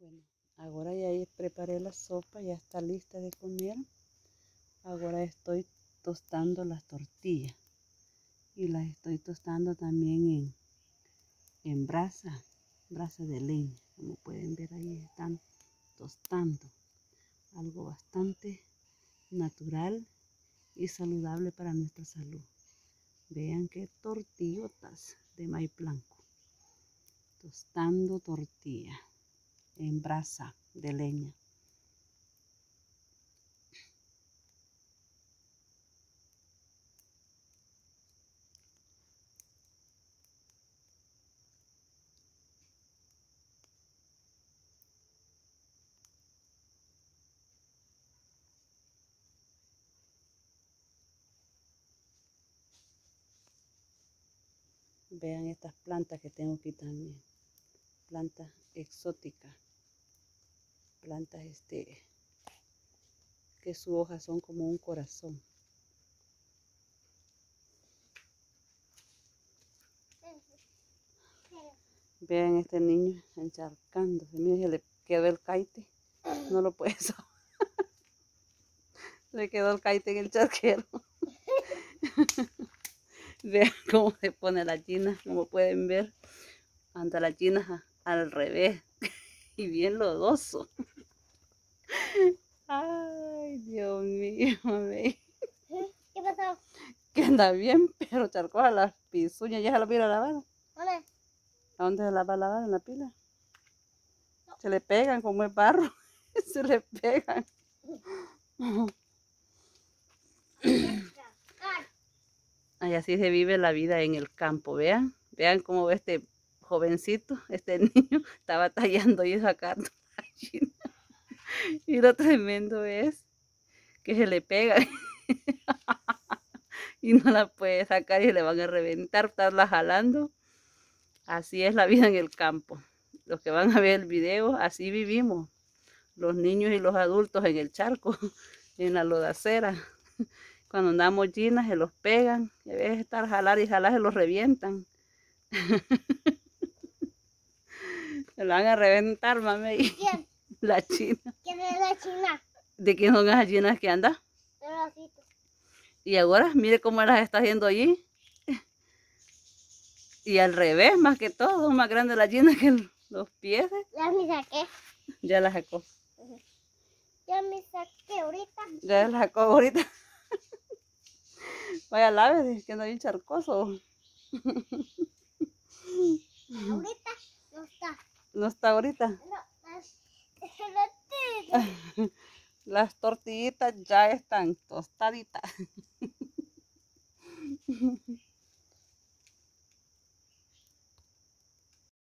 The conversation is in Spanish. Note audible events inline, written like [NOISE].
Bueno, ahora ya preparé la sopa, ya está lista de comer. Ahora estoy tostando las tortillas. Y las estoy tostando también en, en brasa, brasa de leña. Como pueden ver ahí están tostando. Algo bastante natural y saludable para nuestra salud. Vean qué tortillotas de maíz blanco. Tostando tortilla en brasa de leña. Vean estas plantas que tengo aquí también. Plantas exóticas plantas este que sus hojas son como un corazón. Vean este niño encharcándose. Miren, se le quedó el caite. No lo puede [LAUGHS] Le quedó el caite en el charquero. [LAUGHS] Vean cómo se pone la china, como pueden ver. Anda la china al revés y bien lodoso. [LAUGHS] Ay, Dios mío, [LAUGHS] ¿Qué pasó? Que anda bien, pero charcó a las pisuñas, ya se la pila lavada. ¿Dónde? ¿A dónde se la va a lavar? ¿En la pila? Se le pegan como el barro. [LAUGHS] se le pegan. [COUGHS] Ay, así se vive la vida en el campo, vean. Vean cómo este jovencito, [LAUGHS] este niño, estaba tallando y sacando [LAUGHS] Y lo tremendo es que se le pega [LAUGHS] y no la puede sacar y le van a reventar, estarla jalando. Así es la vida en el campo. Los que van a ver el video, así vivimos. Los niños y los adultos en el charco, en la lodacera. Cuando andamos llenas se los pegan. Y a veces estar jalar y jalar se los revientan. Se lo van a reventar, mami. ¿Quién? [LAUGHS] La china. ¿Quién es la china? ¿De quién son esas chinas que anda? De Y ahora, mire cómo las está haciendo allí. Y al revés, más que todo, son más grandes las chinas que los pies. Ya me saqué. Ya las sacó. Ya me saqué ahorita. Ya las sacó ahorita. [LAUGHS] Vaya lave, que anda bien charcoso. [LAUGHS] Ahorita no. ¿No está ahorita? No. Las [LAUGHS] tortillitas ya están tostaditas. [LAUGHS]